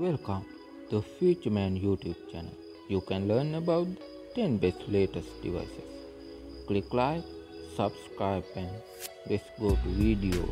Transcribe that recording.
Welcome to Futureman YouTube channel. You can learn about 10 best latest devices. Click like, subscribe and let's go to video.